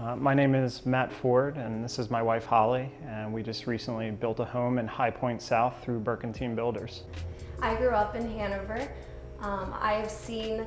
Uh, my name is Matt Ford, and this is my wife Holly, and we just recently built a home in High Point South through Burkentine Builders. I grew up in Hanover. Um, I've seen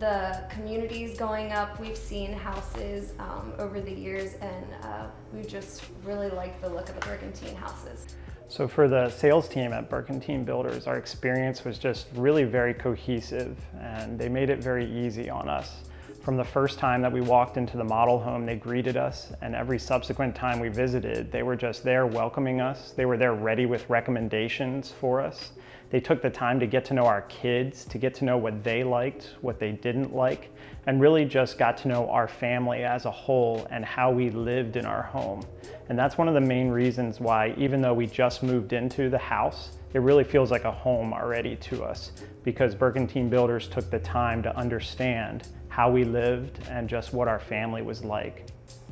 the communities going up. We've seen houses um, over the years, and uh, we just really like the look of the Burkentine houses. So for the sales team at Burkentine Builders, our experience was just really very cohesive, and they made it very easy on us. From the first time that we walked into the model home, they greeted us, and every subsequent time we visited, they were just there welcoming us. They were there ready with recommendations for us. They took the time to get to know our kids, to get to know what they liked, what they didn't like, and really just got to know our family as a whole and how we lived in our home. And that's one of the main reasons why, even though we just moved into the house, it really feels like a home already to us because Burkentine Builders took the time to understand how we lived and just what our family was like.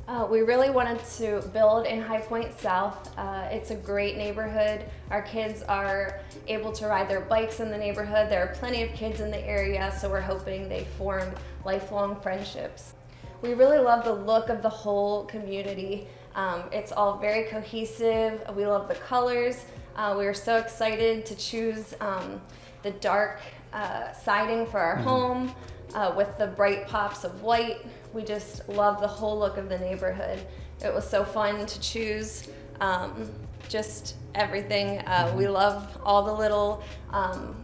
Uh, we really wanted to build in High Point South. Uh, it's a great neighborhood. Our kids are able to ride their bikes in the neighborhood. There are plenty of kids in the area, so we're hoping they form lifelong friendships. We really love the look of the whole community. Um, it's all very cohesive. We love the colors. Uh, we were so excited to choose um, the dark uh, siding for our mm -hmm. home uh, with the bright pops of white. We just love the whole look of the neighborhood. It was so fun to choose um, just everything. Uh, we love all the little um,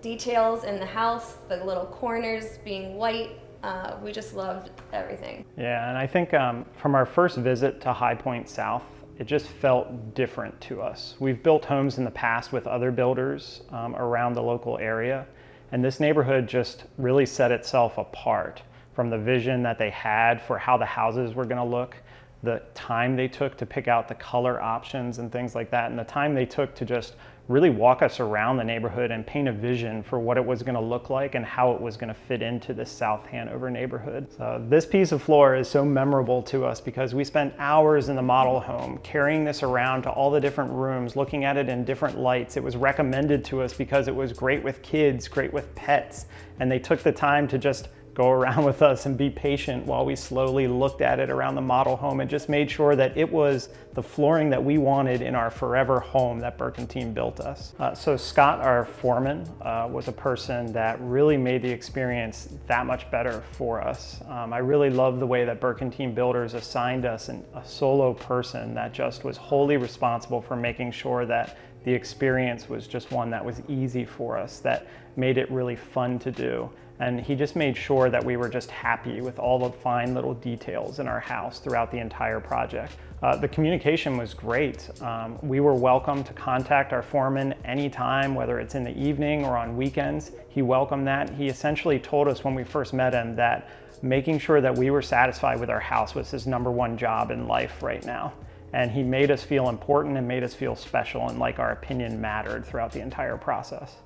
details in the house, the little corners being white. Uh, we just loved everything. Yeah, and I think um, from our first visit to High Point South, it just felt different to us. We've built homes in the past with other builders um, around the local area, and this neighborhood just really set itself apart from the vision that they had for how the houses were gonna look, the time they took to pick out the color options and things like that, and the time they took to just really walk us around the neighborhood and paint a vision for what it was going to look like and how it was going to fit into the South Hanover neighborhood. So this piece of floor is so memorable to us because we spent hours in the model home carrying this around to all the different rooms, looking at it in different lights. It was recommended to us because it was great with kids, great with pets, and they took the time to just go around with us and be patient while we slowly looked at it around the model home and just made sure that it was the flooring that we wanted in our forever home that Team built us. Uh, so Scott, our foreman, uh, was a person that really made the experience that much better for us. Um, I really love the way that Team Builders assigned us an, a solo person that just was wholly responsible for making sure that the experience was just one that was easy for us, that made it really fun to do. And he just made sure that we were just happy with all the fine little details in our house throughout the entire project. Uh, the communication was great. Um, we were welcome to contact our foreman anytime, whether it's in the evening or on weekends. He welcomed that. He essentially told us when we first met him that making sure that we were satisfied with our house was his number one job in life right now and he made us feel important and made us feel special and like our opinion mattered throughout the entire process.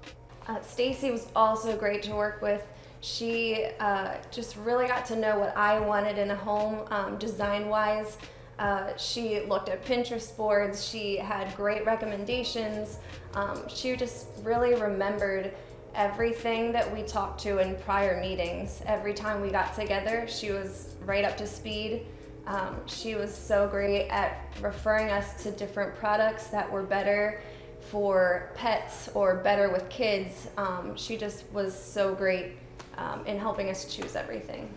Uh, Stacy was also great to work with. She uh, just really got to know what I wanted in a home um, design-wise. Uh, she looked at Pinterest boards, she had great recommendations. Um, she just really remembered everything that we talked to in prior meetings. Every time we got together, she was right up to speed. Um, she was so great at referring us to different products that were better for pets or better with kids. Um, she just was so great um, in helping us choose everything.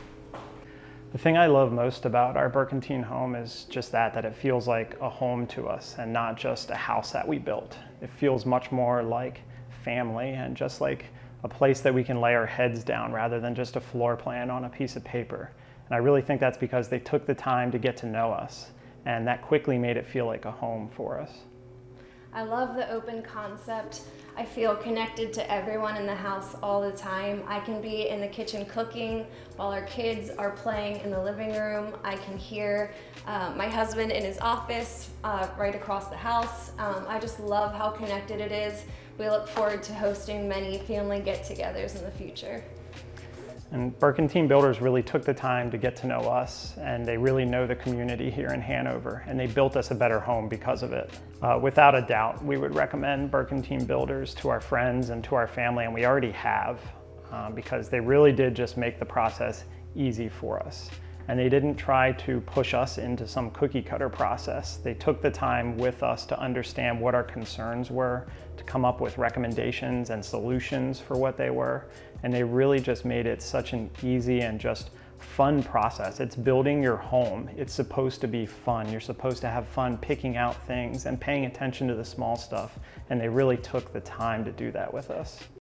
The thing I love most about our Burkentine home is just that, that it feels like a home to us and not just a house that we built. It feels much more like family and just like a place that we can lay our heads down rather than just a floor plan on a piece of paper. And I really think that's because they took the time to get to know us and that quickly made it feel like a home for us. I love the open concept. I feel connected to everyone in the house all the time. I can be in the kitchen cooking while our kids are playing in the living room. I can hear uh, my husband in his office uh, right across the house. Um, I just love how connected it is. We look forward to hosting many family get-togethers in the future. And Burkentine Builders really took the time to get to know us and they really know the community here in Hanover and they built us a better home because of it. Uh, without a doubt, we would recommend Burkentine Builders to our friends and to our family and we already have uh, because they really did just make the process easy for us. And they didn't try to push us into some cookie cutter process. They took the time with us to understand what our concerns were, to come up with recommendations and solutions for what they were, and they really just made it such an easy and just fun process. It's building your home. It's supposed to be fun. You're supposed to have fun picking out things and paying attention to the small stuff. And they really took the time to do that with us.